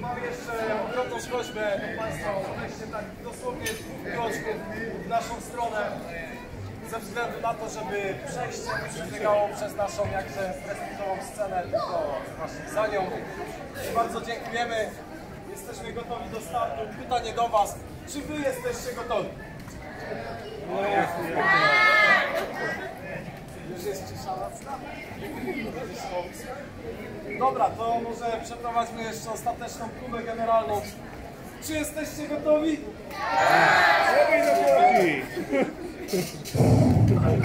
Mam jeszcze ogromną prośbę do Państwa o tak dosłownie dwóch kroczków w naszą stronę ze względu na to, żeby przejście nie przebiegało przez naszą jakże prestiżową scenę, tylko właśnie za nią. I bardzo dziękujemy. Jesteśmy gotowi do startu. Pytanie do Was, czy Wy jesteście gotowi? Już jest cisza nocna? Dobra, to może przeprowadźmy jeszcze ostateczną próbę generalną. Czy jesteście gotowi? Kontynuować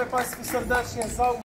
Dziękujemy Państwu serdecznie za